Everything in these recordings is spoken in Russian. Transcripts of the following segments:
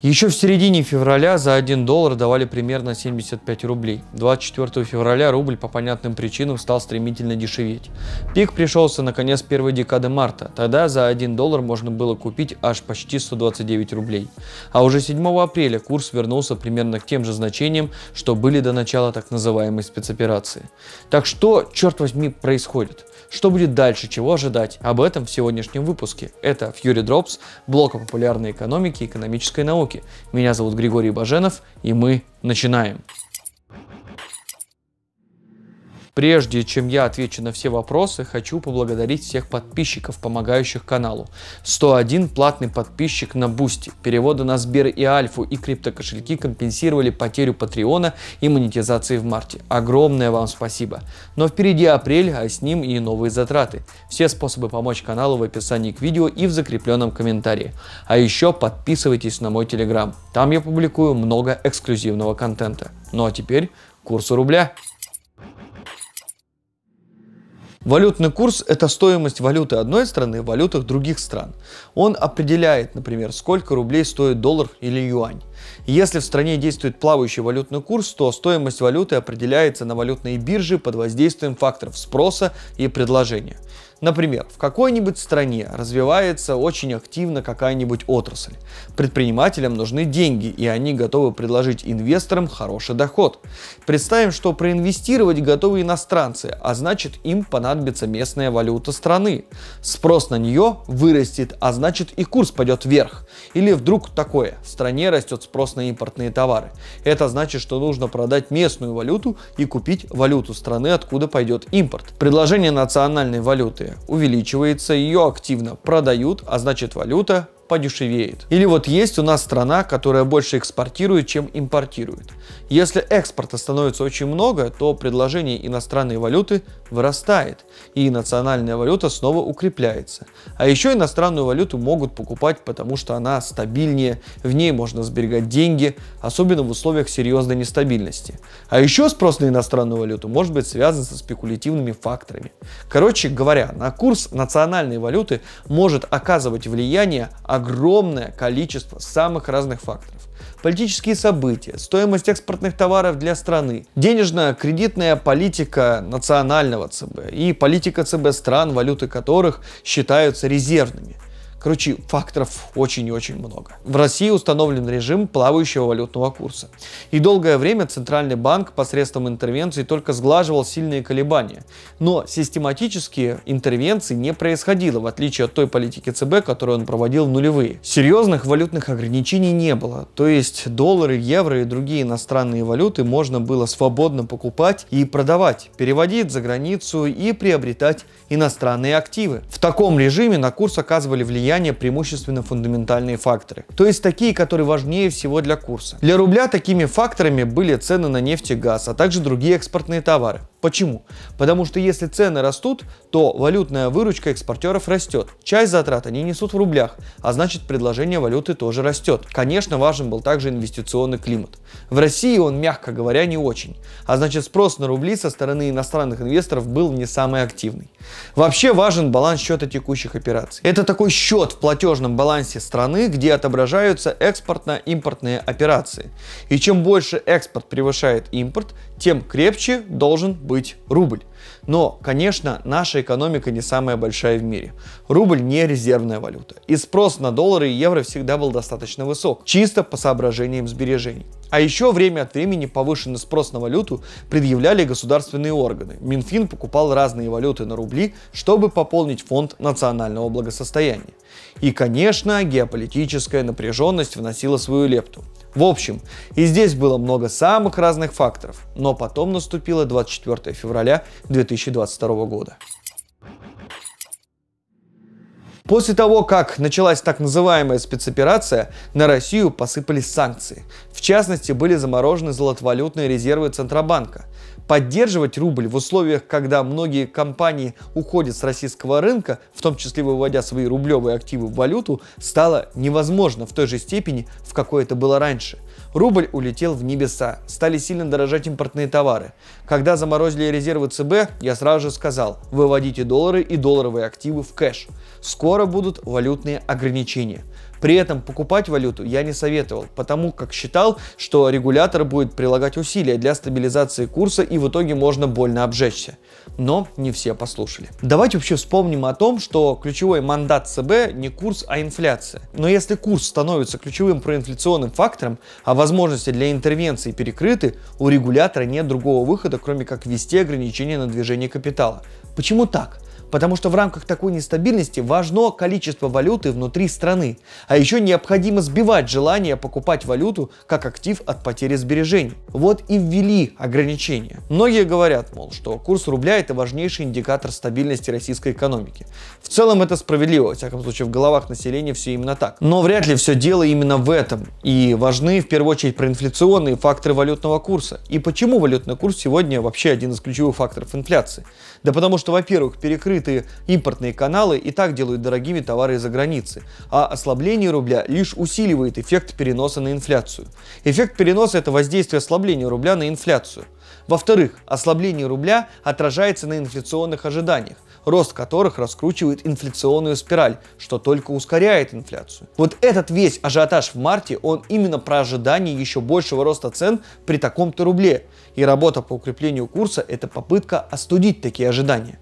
Еще в середине февраля за 1 доллар давали примерно 75 рублей. 24 февраля рубль по понятным причинам стал стремительно дешеветь. Пик пришелся на конец первой декады марта. Тогда за 1 доллар можно было купить аж почти 129 рублей. А уже 7 апреля курс вернулся примерно к тем же значениям, что были до начала так называемой спецоперации. Так что, черт возьми, происходит? Что будет дальше, чего ожидать? Об этом в сегодняшнем выпуске. Это Fury Drops, блок о популярной экономике и экономической науке. Меня зовут Григорий Баженов, и мы начинаем. Прежде чем я отвечу на все вопросы, хочу поблагодарить всех подписчиков, помогающих каналу. 101 платный подписчик на Бусти. Переводы на Сбер и Альфу и криптокошельки компенсировали потерю Патреона и монетизации в марте. Огромное вам спасибо. Но впереди апрель, а с ним и новые затраты. Все способы помочь каналу в описании к видео и в закрепленном комментарии. А еще подписывайтесь на мой телеграм. Там я публикую много эксклюзивного контента. Ну а теперь курсу рубля. Валютный курс – это стоимость валюты одной страны в валютах других стран. Он определяет, например, сколько рублей стоит доллар или юань. Если в стране действует плавающий валютный курс, то стоимость валюты определяется на валютной бирже под воздействием факторов спроса и предложения. Например, в какой-нибудь стране развивается очень активно какая-нибудь отрасль. Предпринимателям нужны деньги, и они готовы предложить инвесторам хороший доход. Представим, что проинвестировать готовы иностранцы, а значит им понадобится местная валюта страны. Спрос на нее вырастет, а значит и курс пойдет вверх. Или вдруг такое, в стране растет спрос на импортные товары. Это значит, что нужно продать местную валюту и купить валюту страны, откуда пойдет импорт. Предложение национальной валюты увеличивается, ее активно продают, а значит валюта подешевеет. Или вот есть у нас страна, которая больше экспортирует, чем импортирует. Если экспорта становится очень много, то предложение иностранной валюты вырастает, и национальная валюта снова укрепляется. А еще иностранную валюту могут покупать, потому что она стабильнее, в ней можно сберегать деньги, особенно в условиях серьезной нестабильности. А еще спрос на иностранную валюту может быть связан со спекулятивными факторами. Короче говоря, на курс национальной валюты может оказывать влияние огромное количество самых разных факторов. Политические события, стоимость экспортных товаров для страны, денежно-кредитная политика национального ЦБ и политика ЦБ стран, валюты которых считаются резервными – Короче, факторов очень и очень много. В России установлен режим плавающего валютного курса. И долгое время Центральный банк посредством интервенций только сглаживал сильные колебания. Но систематические интервенции не происходило, в отличие от той политики ЦБ, которую он проводил в нулевые. Серьезных валютных ограничений не было. То есть доллары, евро и другие иностранные валюты можно было свободно покупать и продавать, переводить за границу и приобретать иностранные активы. В таком режиме на курс оказывали влияние влияние преимущественно фундаментальные факторы, то есть такие, которые важнее всего для курса. Для рубля такими факторами были цены на нефть и газ, а также другие экспортные товары. Почему? Потому что если цены растут, то валютная выручка экспортеров растет. Часть затрат они несут в рублях, а значит предложение валюты тоже растет. Конечно, важен был также инвестиционный климат. В России он, мягко говоря, не очень. А значит спрос на рубли со стороны иностранных инвесторов был не самый активный. Вообще важен баланс счета текущих операций. Это такой счет в платежном балансе страны, где отображаются экспортно-импортные операции. И чем больше экспорт превышает импорт, тем крепче должен быть рубль. Но, конечно, наша экономика не самая большая в мире. Рубль не резервная валюта. И спрос на доллары и евро всегда был достаточно высок, чисто по соображениям сбережений. А еще время от времени повышенный спрос на валюту предъявляли государственные органы. Минфин покупал разные валюты на рубли, чтобы пополнить фонд национального благосостояния. И, конечно, геополитическая напряженность вносила свою лепту. В общем, и здесь было много самых разных факторов, но потом наступило 24 февраля 2022 года. После того, как началась так называемая спецоперация, на Россию посыпались санкции. В частности, были заморожены золотовалютные резервы Центробанка. Поддерживать рубль в условиях, когда многие компании уходят с российского рынка, в том числе выводя свои рублевые активы в валюту, стало невозможно в той же степени, в какой это было раньше. Рубль улетел в небеса, стали сильно дорожать импортные товары. Когда заморозили резервы ЦБ, я сразу же сказал, выводите доллары и долларовые активы в кэш. Скоро будут валютные ограничения. При этом покупать валюту я не советовал, потому как считал, что регулятор будет прилагать усилия для стабилизации курса и в итоге можно больно обжечься. Но не все послушали. Давайте вообще вспомним о том, что ключевой мандат ЦБ не курс, а инфляция. Но если курс становится ключевым проинфляционным фактором, а возможности для интервенции перекрыты, у регулятора нет другого выхода, кроме как ввести ограничения на движение капитала. Почему так? Потому что в рамках такой нестабильности важно количество валюты внутри страны. А еще необходимо сбивать желание покупать валюту как актив от потери сбережений. Вот и ввели ограничения. Многие говорят, мол, что курс рубля это важнейший индикатор стабильности российской экономики. В целом это справедливо, во всяком случае в головах населения все именно так. Но вряд ли все дело именно в этом. И важны в первую очередь проинфляционные факторы валютного курса. И почему валютный курс сегодня вообще один из ключевых факторов инфляции? Да потому что, во-первых, перекрытые импортные каналы и так делают дорогими товары из-за границы, а ослабление рубля лишь усиливает эффект переноса на инфляцию. Эффект переноса – это воздействие ослабления рубля на инфляцию. Во-вторых, ослабление рубля отражается на инфляционных ожиданиях, рост которых раскручивает инфляционную спираль, что только ускоряет инфляцию. Вот этот весь ажиотаж в марте, он именно про ожидание еще большего роста цен при таком-то рубле. И работа по укреплению курса – это попытка остудить такие ожидания.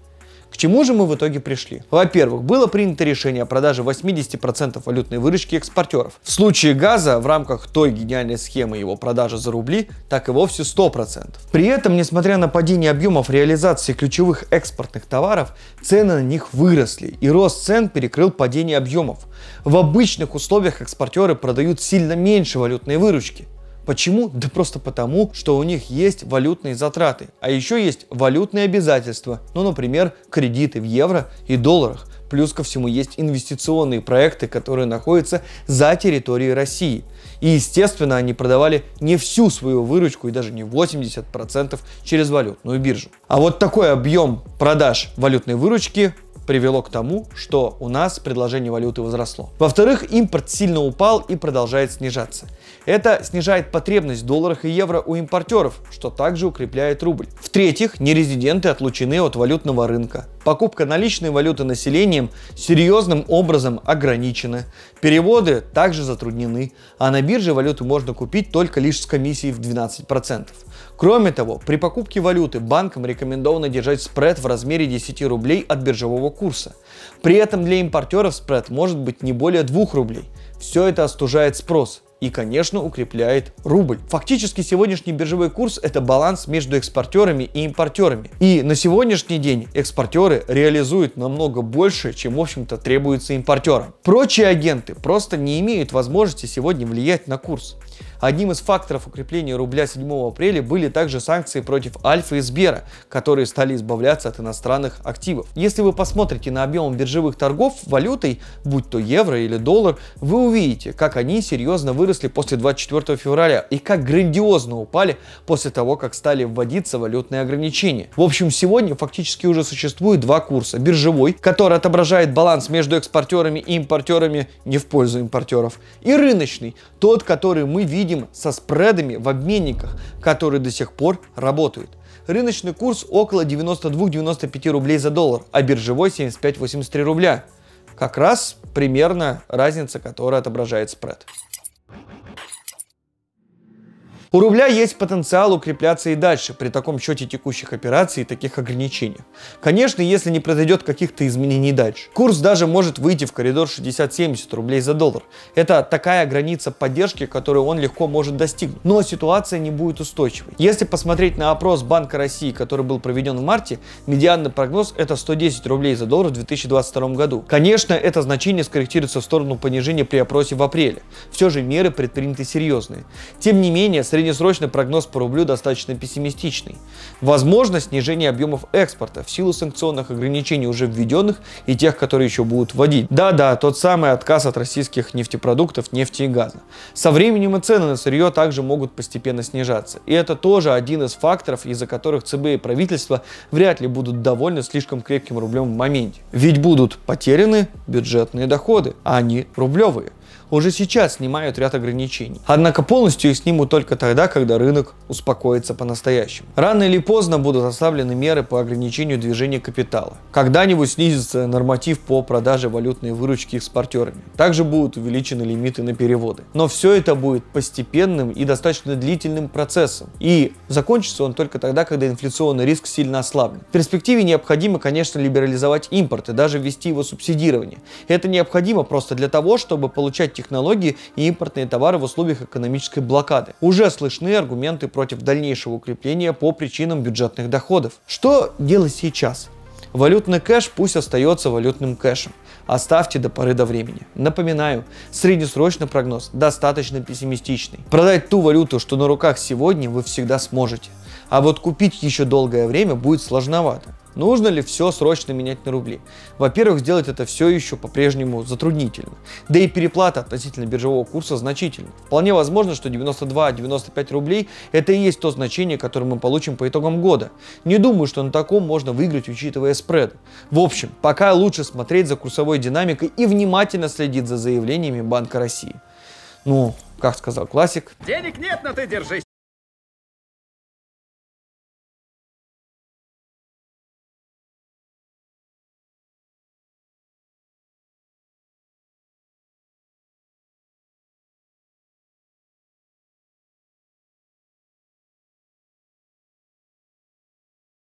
Чему же мы в итоге пришли? Во-первых, было принято решение о продаже 80% валютной выручки экспортеров. В случае газа в рамках той гениальной схемы его продажи за рубли, так и вовсе 100%. При этом, несмотря на падение объемов реализации ключевых экспортных товаров, цены на них выросли, и рост цен перекрыл падение объемов. В обычных условиях экспортеры продают сильно меньше валютной выручки – Почему? Да просто потому, что у них есть валютные затраты, а еще есть валютные обязательства, ну, например, кредиты в евро и долларах. Плюс ко всему есть инвестиционные проекты, которые находятся за территорией России. И, естественно, они продавали не всю свою выручку и даже не 80% через валютную биржу. А вот такой объем продаж валютной выручки привело к тому, что у нас предложение валюты возросло. Во-вторых, импорт сильно упал и продолжает снижаться. Это снижает потребность в долларах и евро у импортеров, что также укрепляет рубль. В-третьих, нерезиденты отлучены от валютного рынка. Покупка наличной валюты населением серьезным образом ограничена. Переводы также затруднены, а на бирже валюту можно купить только лишь с комиссией в 12%. Кроме того, при покупке валюты банкам рекомендовано держать спред в размере 10 рублей от биржевого курса. При этом для импортеров спред может быть не более 2 рублей. Все это остужает спрос и, конечно, укрепляет рубль. Фактически сегодняшний биржевой курс это баланс между экспортерами и импортерами. И на сегодняшний день экспортеры реализуют намного больше, чем, в общем-то, требуется импортерам. Прочие агенты просто не имеют возможности сегодня влиять на курс. Одним из факторов укрепления рубля 7 апреля были также санкции против Альфа и Сбера, которые стали избавляться от иностранных активов. Если вы посмотрите на объем биржевых торгов валютой, будь то евро или доллар, вы увидите, как они серьезно выросли после 24 февраля и как грандиозно упали после того, как стали вводиться валютные ограничения. В общем, сегодня фактически уже существует два курса. Биржевой, который отображает баланс между экспортерами и импортерами не в пользу импортеров, и рыночный, тот, который мы видим видим со спредами в обменниках, которые до сих пор работают. Рыночный курс около 92-95 рублей за доллар, а биржевой 75-83 рубля. Как раз примерно разница, которая отображает спред. У рубля есть потенциал укрепляться и дальше при таком счете текущих операций и таких ограничениях. Конечно, если не произойдет каких-то изменений дальше. Курс даже может выйти в коридор 60-70 рублей за доллар. Это такая граница поддержки, которую он легко может достигнуть. Но ситуация не будет устойчивой. Если посмотреть на опрос Банка России, который был проведен в марте, медианный прогноз это 110 рублей за доллар в 2022 году. Конечно, это значение скорректируется в сторону понижения при опросе в апреле. Все же меры предприняты серьезные. Тем не менее, среднесрочный прогноз по рублю достаточно пессимистичный. Возможно снижение объемов экспорта в силу санкционных ограничений уже введенных и тех, которые еще будут вводить. Да-да, тот самый отказ от российских нефтепродуктов, нефти и газа. Со временем и цены на сырье также могут постепенно снижаться. И это тоже один из факторов, из-за которых ЦБ и правительство вряд ли будут довольны слишком крепким рублем в моменте. Ведь будут потеряны бюджетные доходы, а они рублевые. Уже сейчас снимают ряд ограничений. Однако полностью их снимут только тогда, когда рынок успокоится по-настоящему. Рано или поздно будут оставлены меры по ограничению движения капитала. Когда-нибудь снизится норматив по продаже валютной выручки экспортерами. Также будут увеличены лимиты на переводы. Но все это будет постепенным и достаточно длительным процессом. И закончится он только тогда, когда инфляционный риск сильно ослабнет. В перспективе необходимо, конечно, либерализовать импорт и даже ввести его субсидирование. Это необходимо просто для того, чтобы получать технологии и импортные товары в условиях экономической блокады. Уже слышны аргументы против дальнейшего укрепления по причинам бюджетных доходов. Что делать сейчас? Валютный кэш пусть остается валютным кэшем. Оставьте до поры до времени. Напоминаю, среднесрочный прогноз достаточно пессимистичный. Продать ту валюту, что на руках сегодня, вы всегда сможете. А вот купить еще долгое время будет сложновато. Нужно ли все срочно менять на рубли? Во-первых, сделать это все еще по-прежнему затруднительно. Да и переплата относительно биржевого курса значительна. Вполне возможно, что 92-95 рублей это и есть то значение, которое мы получим по итогам года. Не думаю, что на таком можно выиграть, учитывая спред. В общем, пока лучше смотреть за курсовой динамикой и внимательно следить за заявлениями Банка России. Ну, как сказал классик. Денег нет, но ты держись.